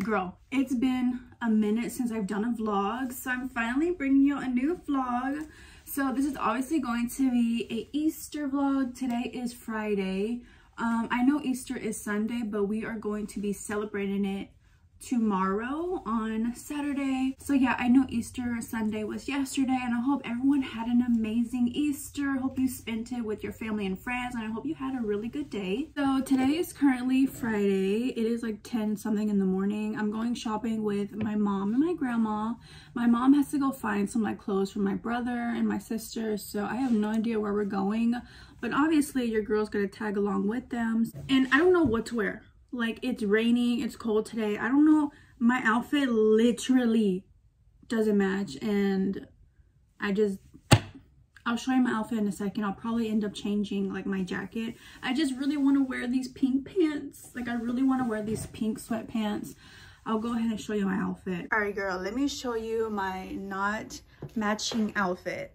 girl it's been a minute since i've done a vlog so i'm finally bringing you a new vlog. So this is obviously going to be a easter vlog. Today is friday. Um i know easter is sunday but we are going to be celebrating it tomorrow on Saturday. So yeah, I know Easter Sunday was yesterday and I hope everyone had an amazing Easter. Hope you spent it with your family and friends and I hope you had a really good day. So today is currently Friday. It is like 10 something in the morning. I'm going shopping with my mom and my grandma. My mom has to go find some like clothes for my brother and my sister. So I have no idea where we're going. But obviously your girl's gonna tag along with them. And I don't know what to wear like it's raining it's cold today. I don't know. My outfit literally doesn't match and i just i'll show you my outfit in a second. I'll probably end up changing like my jacket. I just really want to wear these pink pants. Like i really want to wear these pink sweatpants. I'll go ahead and show you my outfit. All right girl let me show you my not matching outfit.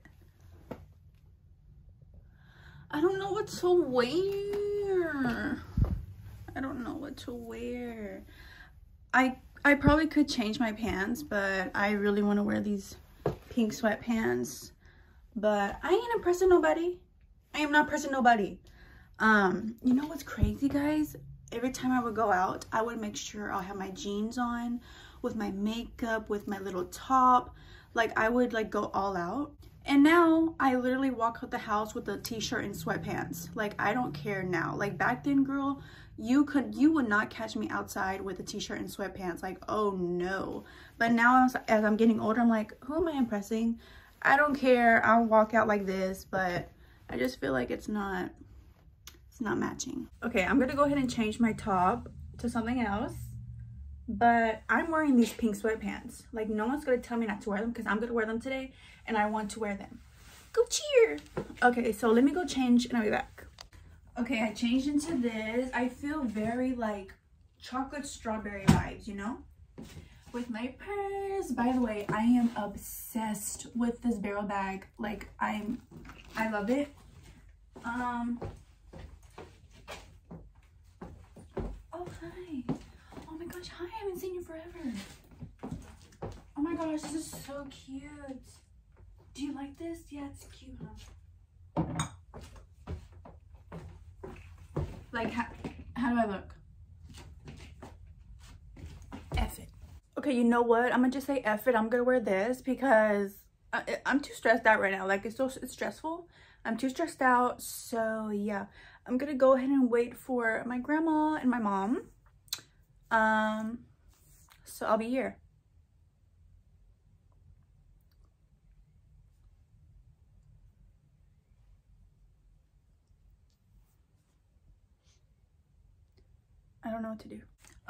I don't know what to wear don't know what to wear. I I probably could change my pants, but I really want to wear these pink sweatpants. But I ain't impressing nobody. I am not pressing nobody. Um, you know what's crazy, guys? Every time I would go out, I would make sure I'll have my jeans on with my makeup, with my little top. Like, I would, like, go all out. And now I literally walk out the house with a t-shirt and sweatpants. Like I don't care now. Like back then, girl, you could you would not catch me outside with a t-shirt and sweatpants. Like, oh no. But now as, as I'm getting older, I'm like, who am I impressing? I don't care. I'll walk out like this, but I just feel like it's not it's not matching. Okay, I'm gonna go ahead and change my top to something else but I'm wearing these pink sweatpants. Like no one's gonna tell me not to wear them because I'm gonna wear them today and I want to wear them. Go cheer! Okay, so let me go change and I'll be back. Okay, I changed into this. I feel very like chocolate strawberry vibes, you know? With my purse. By the way, I am obsessed with this barrel bag. Like I'm, I love it. Um, oh hi. Oh my gosh, hi, I haven't seen you forever. Oh my gosh, this is so cute. Do you like this? Yeah, it's cute, huh? Like, how, how do I look? F it. Okay, you know what? I'm gonna just say F it. I'm gonna wear this because I, I'm too stressed out right now. Like, it's so it's stressful. I'm too stressed out. So, yeah. I'm gonna go ahead and wait for my grandma and my mom. Um, so I'll be here. I don't know what to do.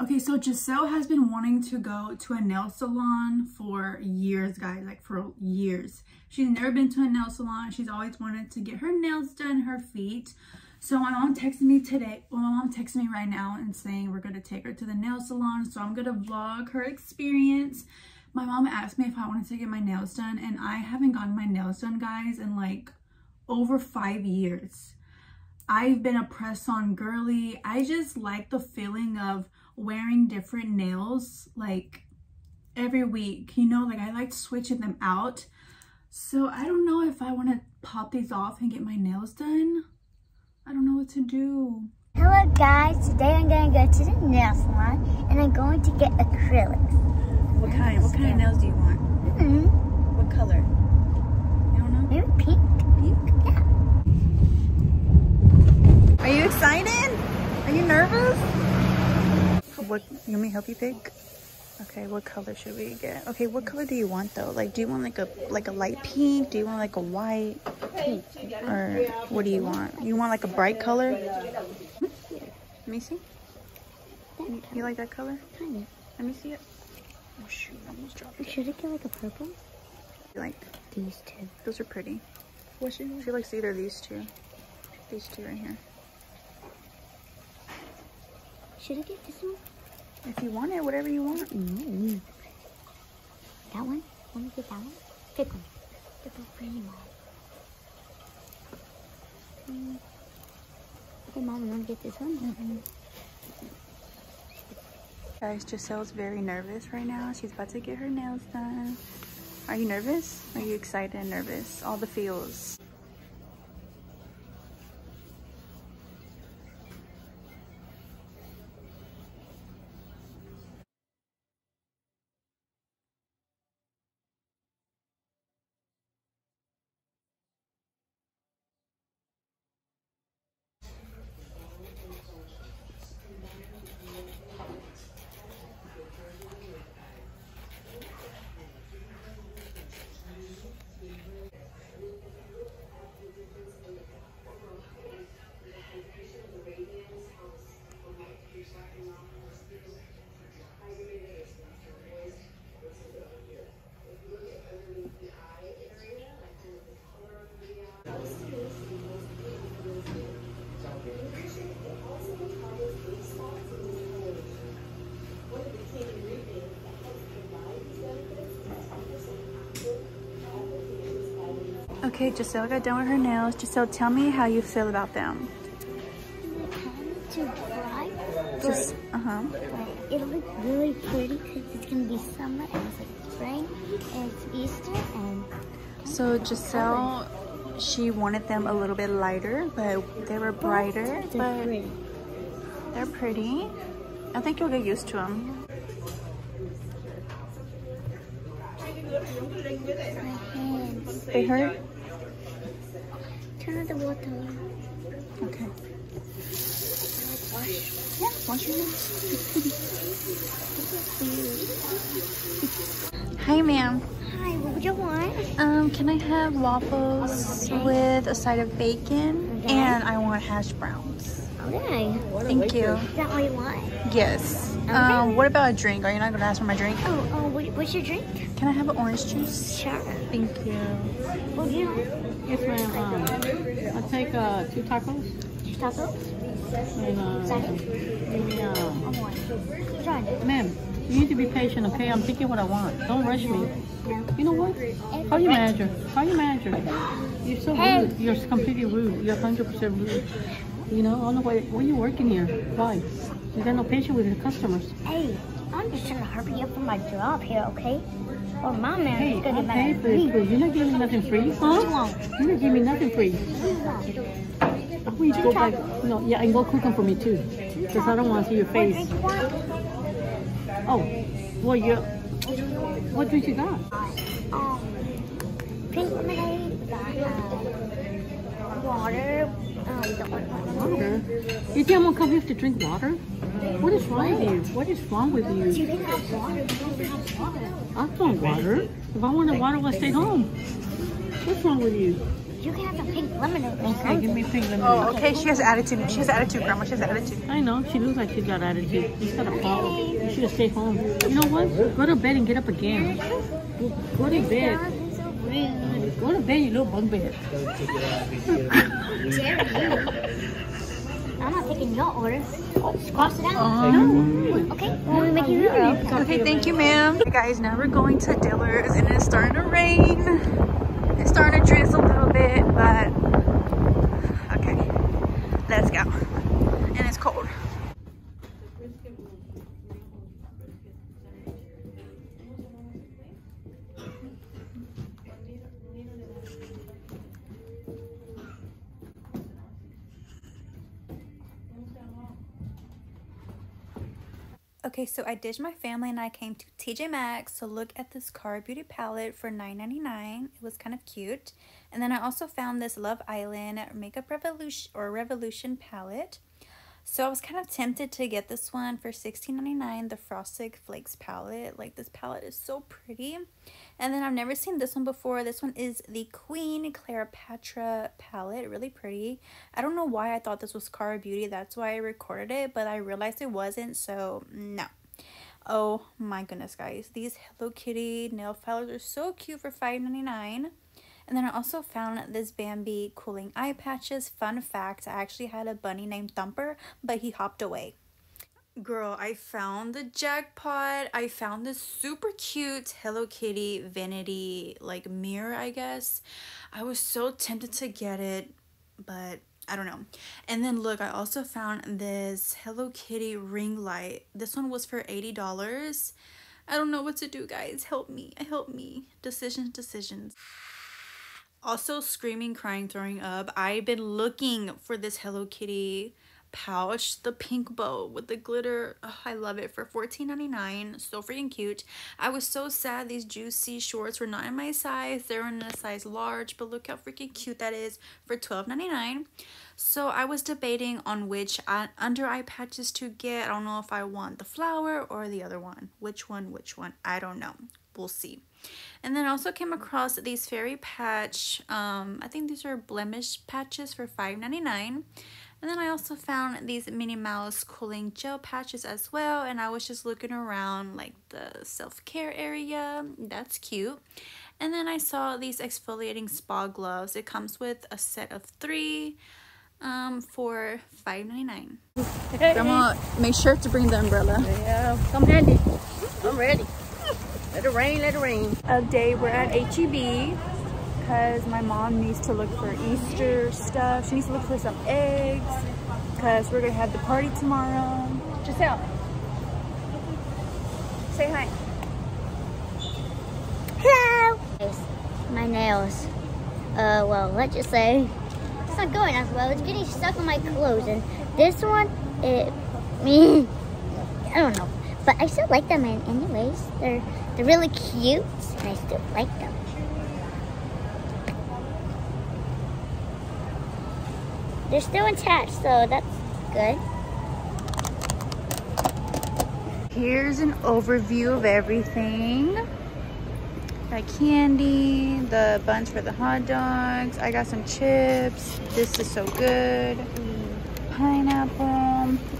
Okay, so Giselle has been wanting to go to a nail salon for years, guys, like for years. She's never been to a nail salon. She's always wanted to get her nails done, her feet. So my mom texted me today, well, my mom texted me right now and saying we're going to take her to the nail salon. So I'm going to vlog her experience. My mom asked me if I wanted to get my nails done and I haven't gotten my nails done, guys, in like over five years. I've been a press-on girly. I just like the feeling of wearing different nails like every week, you know, like I like switching them out. So I don't know if I want to pop these off and get my nails done. I don't know what to do. Hello guys, today I'm going to go to the nail salon and I'm going to get acrylics. What kind? What kind of nails do you want? Mm -hmm. What color? You don't know? Maybe pink. Pink? Yeah. Are you excited? Are you nervous? What, you want me help you pick? Okay, what color should we get? Okay, what color do you want though? Like, do you want like a like a light pink? Do you want like a white? Pink. Or what do you want? You want like a bright color? Let me see. You like that color? Kind of. Let me see it. Oh shoot, I almost dropped it. Should it get like a purple? You like these two. Those are pretty. What should she likes either these two. These two right here. Should I get this one? If you want it, whatever you want. Mm. That one? Let me get that one. Pick one. The green one. Mm. Okay, Mom, you want to get this one? Mm -hmm. Guys, Giselle's very nervous right now. She's about to get her nails done. Are you nervous? Are you excited and nervous? All the feels. Okay, Giselle got done with her nails. Giselle, tell me how you feel about them. To dry, Just, uh-huh. but it'll look really pretty because it's gonna be summer and it's like spring and it's Easter and So Giselle, she wanted them a little bit lighter, but they were brighter, they're but pretty. they're pretty. I think you'll get used to them. They hurt? Turn on the water. Okay. Wash. Yeah, wash your hands. Hi, ma'am. Hi, what would you want? Um, can I have waffles with a side of bacon? Okay. And I want hash browns. Okay. Thank you. Is that what you want? Yes. Um, what about a drink? Are you not gonna ask for my drink? Oh, oh, what's your drink? Can I have an orange juice? Sure. Thank you. Well, you? Yes, ma'am. Um, I'll take uh, two tacos Taco? and uh, Second? me, uh, I want. Which one? ma'am, you need to be patient, okay? I'm thinking what I want. Don't rush me. No. You know what? Call your manager. Call your manager. You're so Hey. rude. You're completely rude. You're 100% rude. You know, I don't know why, why you working here. Why? You got no patience with your customers. Hey, I'm just trying to hurry up for my job here, okay? Or my man Hey, is gonna get mad at me. food. You're not giving me nothing free, huh? You're not giving me nothing free. What do you want? I want you to go back. No, yeah, and go cook them for me too. Because I don't want to see your face. drink you want? Oh, well, you. What drink you got? Um, pink lemonade, we uh, water, um, Water? You think I'm gonna come here to drink water? What is wrong with you? What is wrong with you? You can have water, you can have water. I want water. If I wanted water, I'd stay home. What's wrong with you? You can have the pink lemonade Okay, give me pink lemonade. Oh, okay. She has attitude. She has attitude, Grandma. She has attitude. I know, she looks like she's got attitude. She's got a problem. You should have stayed home. You know what? Go to bed and get up again. Go, go to bed. Jonathan's so rude. Go to bed, you little bug not taking your order. Cross it out. Um, Okay, we're making it up. Okay, thank you, ma'am. Hey guys, now we're going to Dillard's and it's starting to rain. It's starting to drizzle a little bit, but okay, let's go. And it's cold. Okay, so I ditched my family and I came to TJ Maxx to look at this Kara Beauty palette for $9.99. It was kind of cute. And then I also found this Love Island Makeup Revolution or Revolution palette. So I was kind of tempted to get this one for $16.99, the Frosted Flakes palette. Like this palette is so pretty. And then I've never seen this one before. This one is the Queen Cleopatra palette. Really pretty. I don't know why I thought this was Kara Beauty. That's why I recorded it. But I realized it wasn't. So no. Oh my goodness, guys. These Hello Kitty nail filers are so cute for $5.99. And then I also found this Bambi cooling eye patches. Fun fact, I actually had a bunny named Thumper, but he hopped away. Girl, I found the jackpot. I found this super cute Hello Kitty vanity like mirror, I guess. I was so tempted to get it, but I don't know. And then look, I also found this Hello Kitty ring light. This one was for $80. I don't know what to do, guys. Help me. Help me. Decisions, decisions. Also, screaming, crying, throwing up. I've been looking for this Hello Kitty pouch, the pink bow with the glitter. Oh, I love it for $14.99. So freaking cute. I was so sad these juicy shorts were not in my size. They're in a size large, but look how freaking cute that is for $12.99. So I was debating on which under eye patches to get. I don't know if I want the flower or the other one. Which one, which one? I don't know. We'll see. And then also came across these fairy patch. Um, I think these are blemish patches for $5.99. And then I also found these Minnie Mouse cooling gel patches as well. And I was just looking around like the self-care area. That's cute. And then I saw these exfoliating spa gloves. It comes with a set of three um, for $5.99. Hey. Grandma, make sure to bring the umbrella. Yeah, come handy. I'm ready. Let it rain, let it rain. A day we're at HEB because my mom needs to look for Easter stuff. She needs to look for some eggs because we're going to have the party tomorrow. Giselle, say hi. Hello. My nails. Uh, well, let's just say it's not going as well. It's getting stuck on my clothes. And this one, it, me, I don't know. But I still like them anyways. They're, they're really cute and I still like them. They're still attached, so that's good. Here's an overview of everything. Got candy, the buns for the hot dogs. I got some chips. This is so good. Pineapple.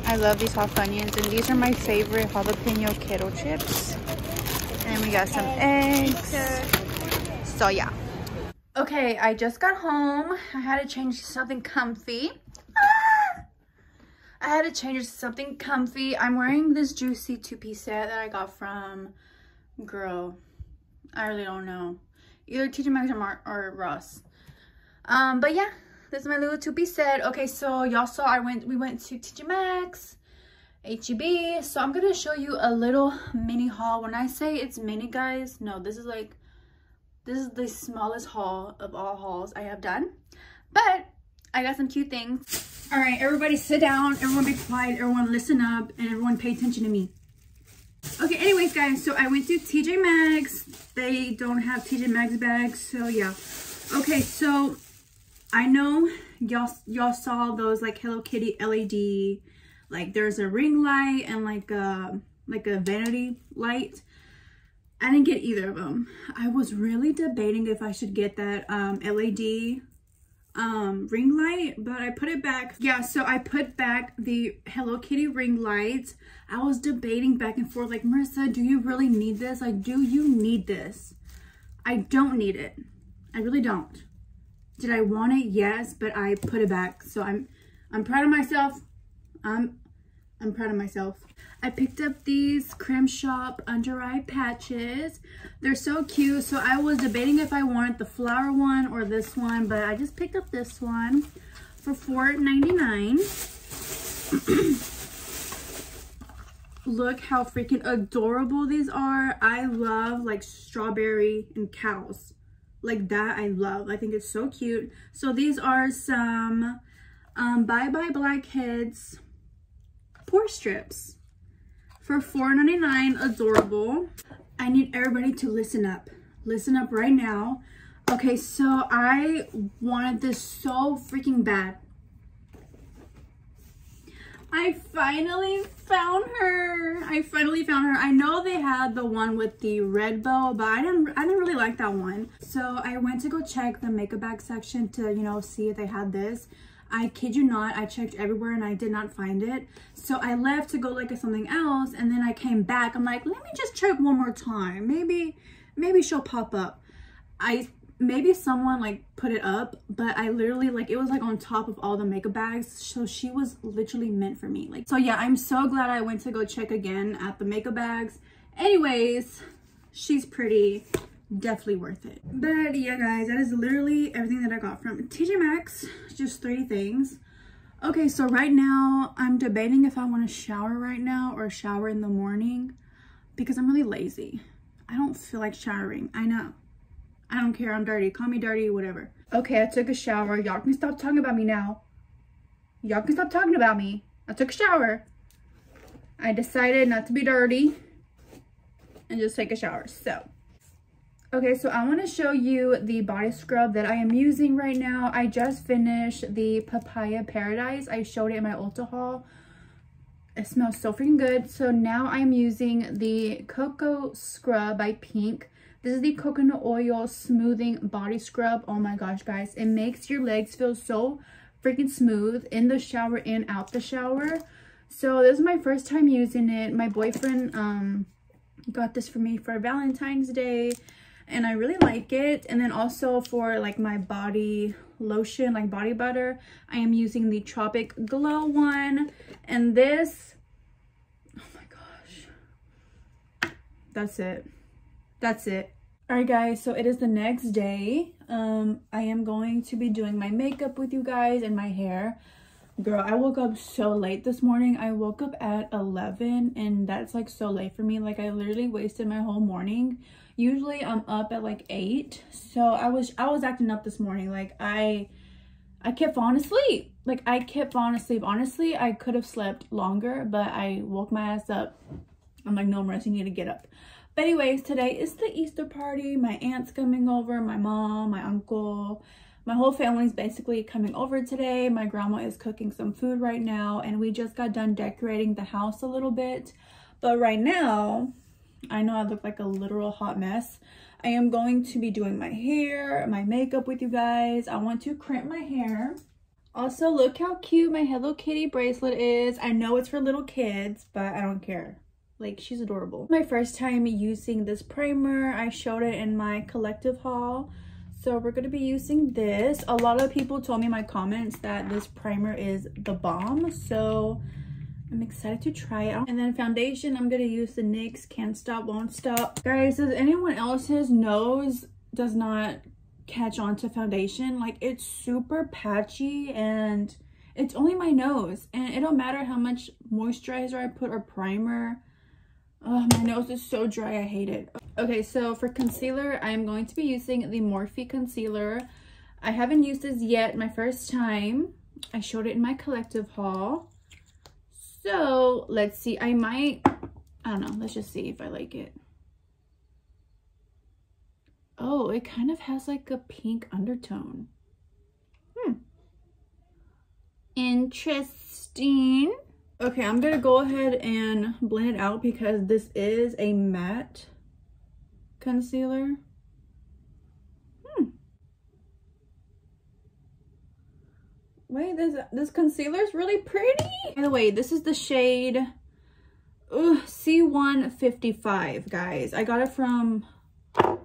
I love these half onions, and these are my favorite jalapeno kettle chips. And we got some eggs. So yeah. Okay, I just got home. I had to change to something comfy. Ah! I had to change to something comfy. I'm wearing this juicy two-piece set that I got from, girl, I really don't know. Either TJ Maxx or, Mar or Ross. Um, but yeah, this is my little two-piece set. Okay, so y'all saw I went, we went to TJ Maxx, HEB. So I'm to show you a little mini haul. When I say it's mini, guys, no, this is like this is the smallest haul of all hauls I have done. But I got some cute things. All right, everybody sit down. Everyone be quiet. Everyone listen up. And everyone pay attention to me. Okay, anyways, guys. So I went to TJ Maxx. They don't have TJ Maxx bags. So, yeah. Okay, so I know y'all y'all saw those like Hello Kitty LED. Like there's a ring light and like a, like a vanity light. I didn't get either of them. I was really debating if I should get that um, LED um, ring light, but I put it back. Yeah, so I put back the Hello Kitty ring light. I was debating back and forth like, Marisa, do you really need this? Like, do you need this? I don't need it. I really don't. Did I want it? Yes, but I put it back. So I'm I'm proud of myself. I'm I'm proud of myself. I picked up these Creme Shop under eye patches. They're so cute. So I was debating if I wanted the flower one or this one, but I just picked up this one for $4.99. Look how freaking adorable these are. I love like strawberry and cows. Like that I love. I think it's so cute. So these are some um, Bye Bye Blackheads pore strips for $4.99. Adorable. I need everybody to listen up. Listen up right now. Okay, so I wanted this so freaking bad. I finally found her. I finally found her. I know they had the one with the red bow, but I didn't I didn't really like that one. So I went to go check the makeup bag section to, you know, see if they had this. I kid you not, I checked everywhere and I did not find it. So I left to go look at something else and then I came back. I'm like, let me just check one more time. Maybe, maybe she'll pop up. I, maybe someone like put it up, but I literally like, it was like on top of all the makeup bags. So she was literally meant for me. Like, so yeah, I'm so glad I went to go check again at the makeup bags. Anyways, she's pretty. definitely worth it. But yeah, guys, that is literally everything that I got from TJ Maxx. Just three things. Okay, so right now I'm debating if I want to shower right now or shower in the morning because I'm really lazy. I don't feel like showering. I know. I don't care. I'm dirty. Call me dirty, whatever. Okay, I took a shower. Y'all can stop talking about me now. Y'all can stop talking about me. I took a shower. I decided not to be dirty and just take a shower. So, okay, so I want to show you the body scrub that I am using right now. I just finished the Papaya Paradise. I showed it in my Ulta haul. It smells so freaking good. So now I'm using the Cocoa Scrub by Pink. This is the coconut oil smoothing body scrub. Oh my gosh, guys. It makes your legs feel so freaking smooth in the shower and out the shower. So this is my first time using it. My boyfriend um got this for me for Valentine's Day and I really like it. And then also for like my body lotion, like body butter, I am using the Tropic Glow one. And this, oh my gosh, that's it. That's it. Alright guys, so it is the next day. Um, I am going to be doing my makeup with you guys and my hair. Girl, I woke up so late this morning. I woke up at 11 and that's like so late for me. Like I literally wasted my whole morning. Usually I'm up at like 8. So I was I was acting up this morning. Like I I kept falling asleep. Like I kept falling asleep. Honestly, I could have slept longer, but I woke my ass up. I'm like, no, Marisa, you need to get up. But anyways, today is the Easter party. My aunt's coming over, my mom, my uncle, my whole family's basically coming over today. My grandma is cooking some food right now and we just got done decorating the house a little bit. But right now, I know I look like a literal hot mess. I am going to be doing my hair, my makeup with you guys. I want to crimp my hair. Also, look how cute my Hello Kitty bracelet is. I know it's for little kids, but I don't care. Like, she's adorable. My first time using this primer. I showed it in my collective haul. So we're going to be using this. A lot of people told me in my comments that this primer is the bomb. So I'm excited to try it out. And then foundation, I'm going to use the NYX Can't Stop, Won't Stop. Guys, does anyone else's nose does not catch on to foundation? Like, it's super patchy and it's only my nose. And it don't matter how much moisturizer I put or primer Oh, my nose is so dry. I hate it. Okay, so for concealer, I'm going to be using the Morphe concealer. I haven't used this yet, my first time. I showed it in my collective haul. So let's see. I might, I don't know. Let's just see if I like it. Oh, it kind of has like a pink undertone. Hmm. Interesting. Okay, I'm gonna go ahead and blend it out because this is a matte concealer. Hmm. Wait, this this concealer is really pretty. By the way, this is the shade ugh, C155, guys. I got it from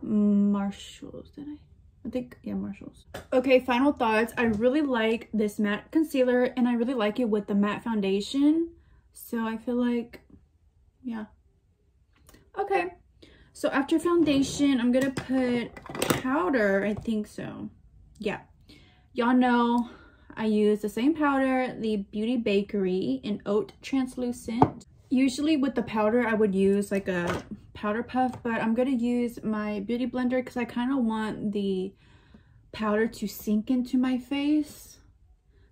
Marshalls, did I? I think, yeah, Marshalls. Okay, final thoughts. I really like this matte concealer and I really like it with the matte foundation. So I feel like, yeah. Okay, so after foundation, I'm gonna put powder, I think so. Yeah, y'all know I use the same powder, the Beauty Bakery in Oat Translucent. Usually with the powder, I would use like a powder puff, but I'm to use my Beauty Blender because I kind of want the powder to sink into my face.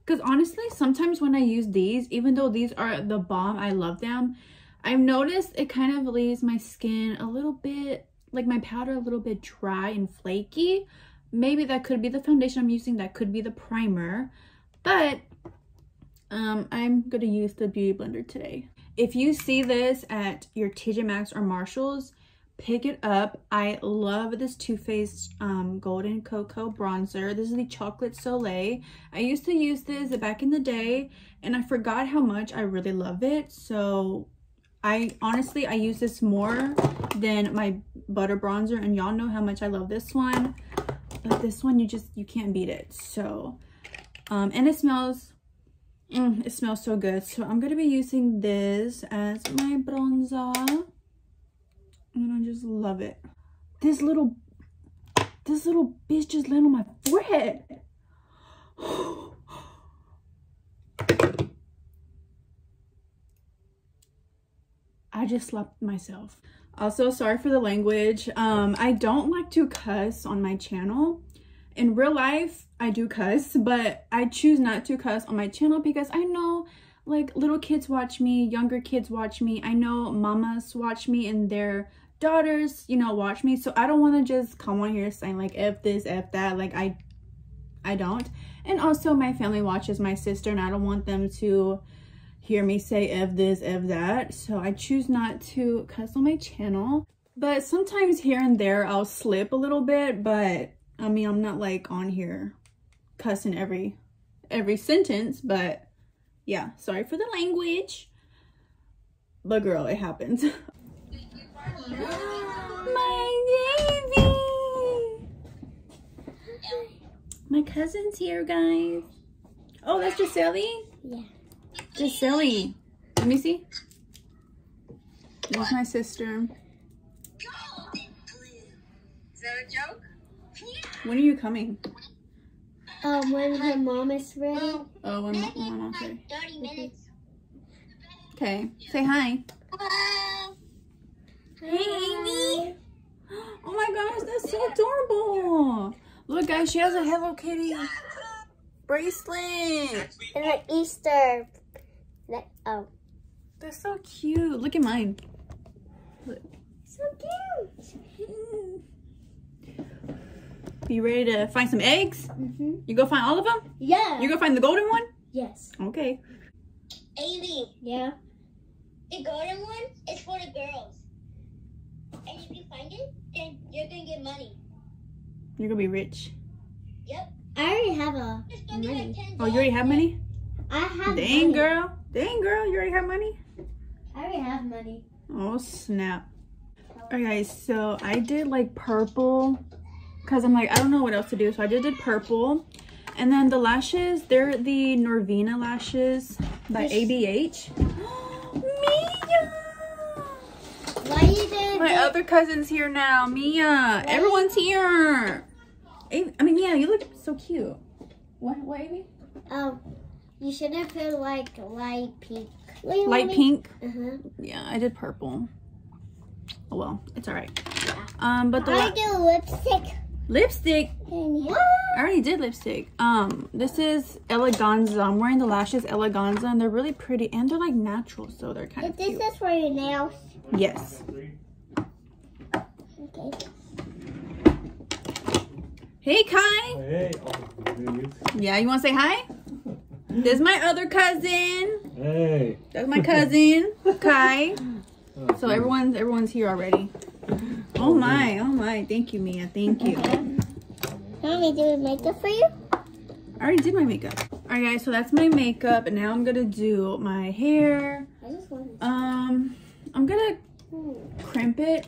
Because honestly, sometimes when I use these, even though these are the bomb, I love them, I've noticed it kind of leaves my skin a little bit, like my powder a little bit dry and flaky. Maybe that could be the foundation I'm using, that could be the primer, but um, I'm to use the Beauty Blender today. If you see this at your TJ Maxx or Marshalls, pick it up. I love this Too Faced um, Golden Cocoa Bronzer. This is the Chocolate Soleil. I used to use this back in the day and I forgot how much I really love it. So I honestly, I use this more than my Butter Bronzer and y'all know how much I love this one. But this one, you just, you can't beat it. So, um, and it smells Mm, it smells so good. So I'm going to be using this as my bronzer. And I just love it. This little this little bitch just landed on my forehead. I just slapped myself. Also, sorry for the language. Um, I don't like to cuss on my channel. In real life, I do cuss, but I choose not to cuss on my channel because I know like little kids watch me, younger kids watch me. I know mamas watch me and their daughters, you know, watch me. So I don't want to just come on here saying like F this, F that. Like I I don't. And also my family watches my sister and I don't want them to hear me say F this, F that. So I choose not to cuss on my channel. But sometimes here and there I'll slip a little bit, but I mean, I'm not like on here cussing every every sentence, but yeah, sorry for the language. But girl, it happens. My baby! My cousin's here, guys. Oh, that's Giselle? Yeah. Giselle. Let me see. There's my sister. Is that a joke? When are you coming? Um, when her mom is ready. Oh, when my mom okay. 30 minutes. Okay, say hi. Hello. Hey, Amy. Oh my gosh, that's so adorable. Look, guys, she has a Hello Kitty bracelet. And an Easter. That, oh. They're so cute. Look at mine. Look. So cute. You ready to find some eggs? Mm-hmm. You go find all of them? Yeah. You go find the golden one? yes. Okay. Amy, Yeah. the golden one is for the girls. And if you find it, then you're gonna get money. You're gonna be rich. Yep. I already have a Just don't get money. like Oh, you already have money? I have Dang, money. girl. Dang, girl. You already have money? I already have money. Oh, snap. Alright, guys. So I did like purple because I'm like, I don't know what else to do. So I just did purple. And then the lashes, they're the Norvina lashes by ABH. Mia! Why you did My other cousin's here now. Mia. Everyone's here. I mean, Mia, you look so cute. What, what, Amy? Um, you should have put like light pink. Wait, Light pink. Uh huh. Yeah, I did purple. Oh well, it's alright. Um, but the I do lipstick. Lipstick. What? I already did lipstick. Um, this is Eleganza. I'm wearing the lashes Eleganza, and they're really pretty, and they're like natural, so they're kind If of this cute. is for your nails. Yes. Okay. Hey, Kai. Hey, oh. Yeah, you want to say hi? This is my other cousin. Hey. That's my cousin, Kai. So everyone's everyone's here already. Oh my, oh my. Thank you, Mia. Thank you. Want me to do makeup for you? I already did my makeup. Alright guys, so that's my makeup and now I'm gonna do my hair. I just um, I'm gonna crimp it.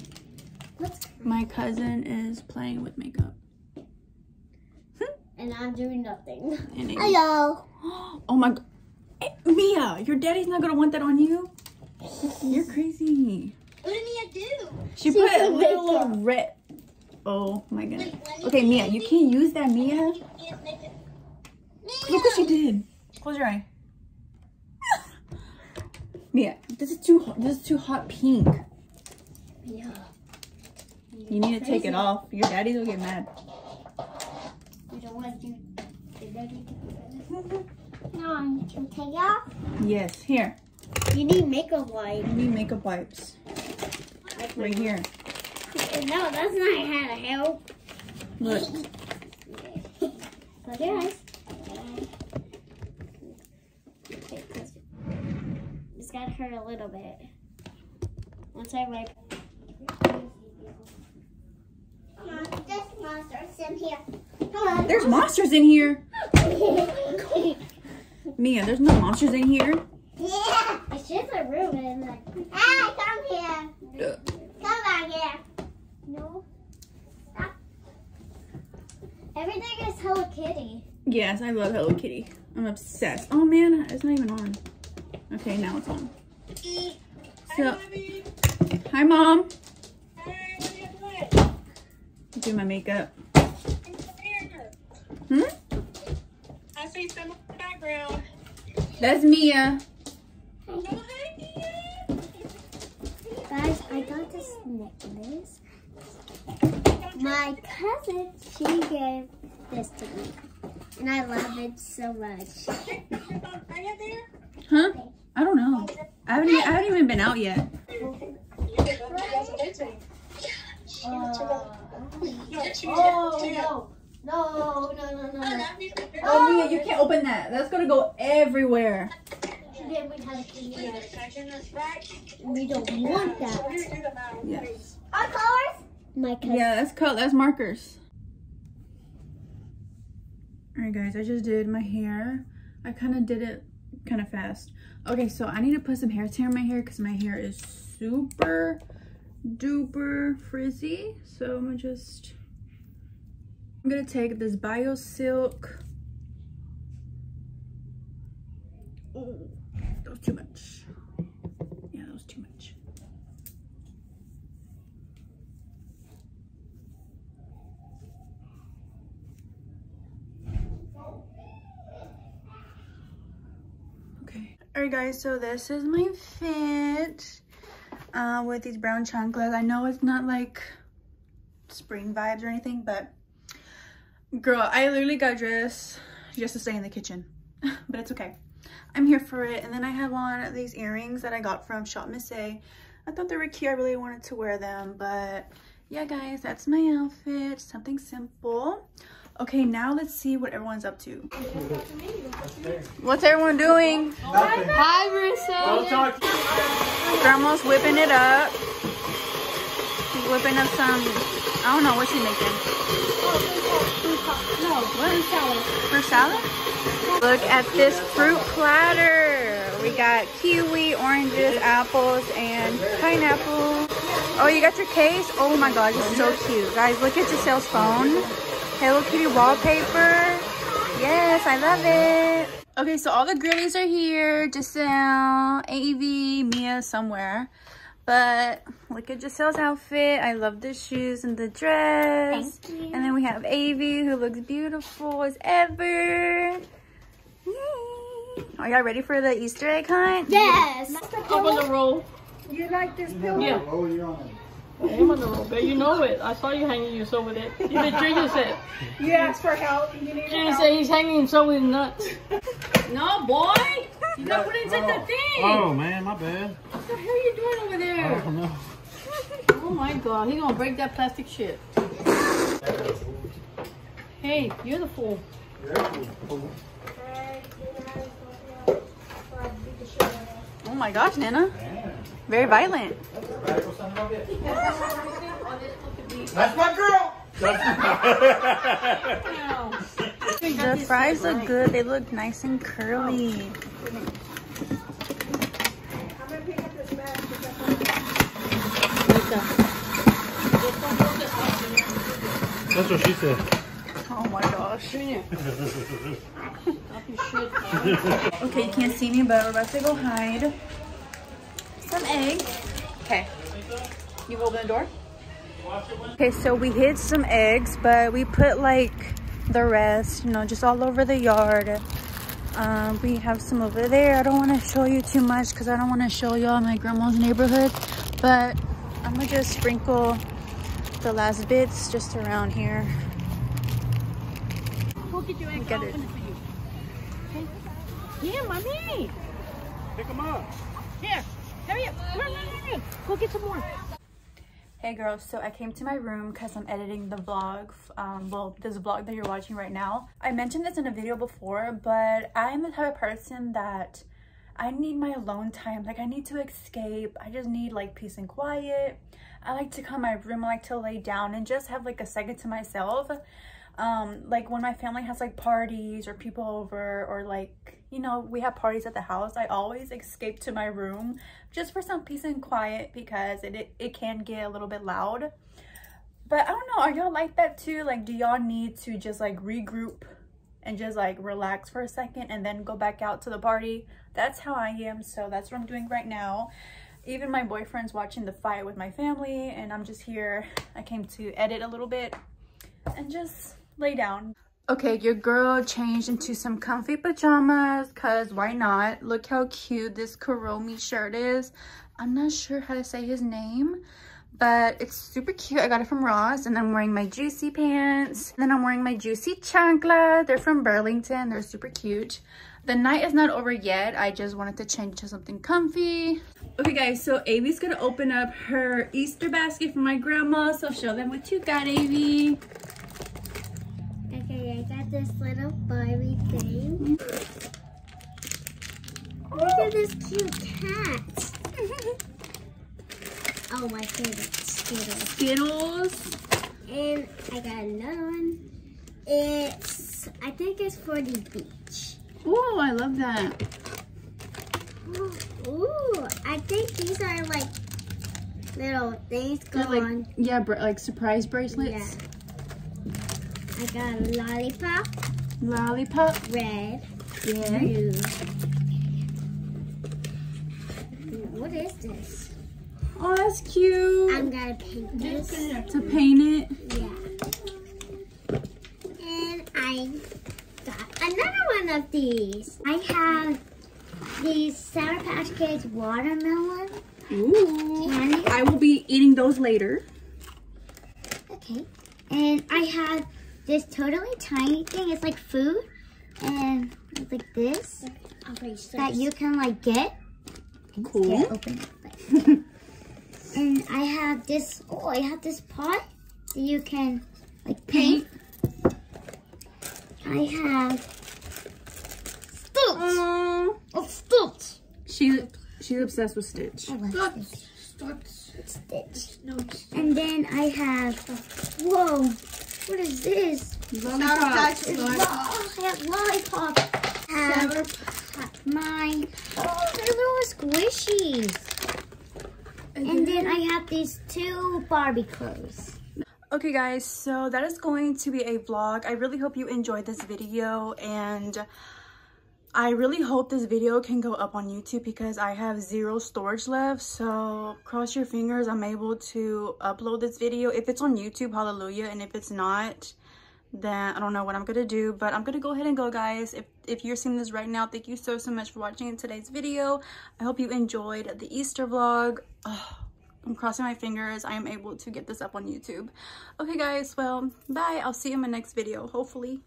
My cousin is playing with makeup. And I'm doing nothing. And Hello. oh my god. Mia, your daddy's not gonna want that on you? You're crazy. What did Mia do? She She put a little, little red. Oh my god. Wait, Okay, Mia, you can't use that, Mia. You can't make it. Look what she did. Close your eye. Mia, this is too hot. This is too hot pink. Yeah. You need to take it off. Your daddy will get mad. You don't want to do. Did that make it No, I can take it off. Yes, here. You need makeup wipe. You need makeup wipes. Right here. No, that's not how to help. Look. Close your eyes. It. It's gotta hurt a little bit. Once I wipe. Come on, there's monsters in here. Come on. There's monsters in here. Mia, there's no monsters in here. yeah. It's just a room and like. Hey, come here. Come back here. No. Stop. Everything is Hello Kitty. Yes, I love Hello Kitty. I'm obsessed. Oh man, it's not even on. Okay, now it's on. So, hi mom. Do my makeup. Hmm? I see some in the background. That's Mia. Oh, hey, Mia. Guys, I got this necklace. My cousin, she gave this to me. And I love it so much. Are you there? Huh? I don't know. I haven't, even, I haven't even been out yet. Oh, no. No, no, no, no, no. Oh, Mia, you can't open that. That's gonna go everywhere. Then we have to clean it. We don't want that. Yes. Our colors? My cousin. Yeah, that's cut. That's markers. All right, guys. I just did my hair. I kind of did it kind of fast. Okay, so I need to put some hair care in my hair because my hair is super duper frizzy. So I'm gonna just. I'm gonna take this Bio Silk. Oh, that was too much. Yeah, that was too much. Okay. Alright guys, so this is my fit uh, with these brown chanclas. I know it's not like spring vibes or anything, but girl, I literally got dressed just to stay in the kitchen, but it's okay. I'm here for it. And then I have on these earrings that I got from Shop Miss A. I thought they were cute. I really wanted to wear them, but yeah, guys, that's my outfit. Something simple. Okay, now let's see what everyone's up to. What's everyone doing? Nothing. Hi, Marisa. Grandma's whipping it up. She's whipping up some, I don't know, what's she making? No, What? For salad? Look at this fruit platter. We got kiwi, oranges, apples, and pineapple. Oh, you got your case? Oh my god, this is so cute. Guys, look at Giselle's phone. Hello Kitty wallpaper. Yes, I love it. Okay, so all the girlies are here. Giselle, Avy, Mia somewhere. But look at Giselle's outfit. I love the shoes and the dress. Thank you. And then we have Avy who looks beautiful as ever. Yay. Are y'all ready for the Easter egg hunt? Yes. Up on the roll. You like this pillow? Yeah. Oh, you're on. I am on the roll, babe. You know it. I saw you hanging yourself with it. Even Junior said. You asked for help. You need Junior help. said he's hanging himself with nuts. no, boy. You gotta put it inside the oh. thing. Oh, man, my bad. What the hell are you doing over I there? don't know. Oh my god, he gonna break that plastic shit. Hey, you're the fool. Oh my gosh, Nana. Very violent. That's my girl. The fries look good. They look nice and curly. That's what she said. Oh my gosh. Junior. Stop your shit. Okay, you can't see me, but we're about to go hide some eggs. Okay. You open the door? Okay, so we hid some eggs, but we put like the rest, you know, just all over the yard. Um, we have some over there. I don't want to show you too much because I don't want to show y'all my grandma's neighborhood, but I'm gonna just sprinkle the last bits just around here. Go get your eggs. Get it. open it for you. Okay? Yeah, mommy. Pick them up. Here, Go get some more. Hey girls, so I came to my room because I'm editing the vlog. Um, well, this vlog that you're watching right now. I mentioned this in a video before, but I'm the type of person that I need my alone time. Like I need to escape. I just need like peace and quiet. I like to come my room, I like to lay down and just have like a second to myself. Um, like when my family has like parties or people over or like, you know, we have parties at the house, I always escape to my room just for some peace and quiet because it, it, it can get a little bit loud. But I don't know, are y'all like that too? Like, do y'all need to just like regroup and just like relax for a second and then go back out to the party? That's how I am, so that's what I'm doing right now. Even my boyfriend's watching the fight with my family and I'm just here. I came to edit a little bit and just lay down. Okay, your girl changed into some comfy pajamas because why not? Look how cute this Kuromi shirt is. I'm not sure how to say his name, but it's super cute. I got it from Ross and I'm wearing my Juicy pants. then I'm wearing my Juicy chancla. They're from Burlington. They're super cute. The night is not over yet. I just wanted to change to something comfy. Okay guys, so Avy's gonna open up her Easter basket for my grandma. So show them what you got, Avy. Okay, I got this little Barbie thing. Look at this cute cat. oh, my favorite Skittles. Skittles. And I got another one. It's, I think it's for the beach. Oh, I love that. Ooh, I think these are like little things They're go like, on. yeah, like surprise bracelets. Yeah. I got a lollipop, Lollipop. red, Yeah. blue. What is this? Oh, that's cute. I'm gonna paint this. to paint it. Yeah. And I got another one of these. I have these Sour Patch Kids watermelon Ooh. candy. I will be eating those later. Okay. And I have this totally tiny thing. It's like food. And it's like this. That you can like get. Cool. Open it. and I have this, oh, I have this pot that you can like paint. I have Stitch. Oh, Oh, Stitch. she she's obsessed with Stitch. I like Stitch. Stitch. And then I have, whoa, what is this? Lollipop. It's lo- I have lollipop. Have my, oh, they're little squishies. And then I have these two Barbie clothes. Okay guys, so that is going to be a vlog. I really hope you enjoyed this video and I really hope this video can go up on YouTube because I have zero storage left. So cross your fingers I'm able to upload this video. If it's on YouTube, hallelujah. And if it's not, then I don't know what I'm gonna do. But I'm gonna go ahead and go guys. If, if you're seeing this right now, thank you so, so much for watching today's video. I hope you enjoyed the Easter vlog. I'm crossing my fingers I am able to get this up on YouTube. Okay guys, well, bye. I'll see you in my next video, hopefully.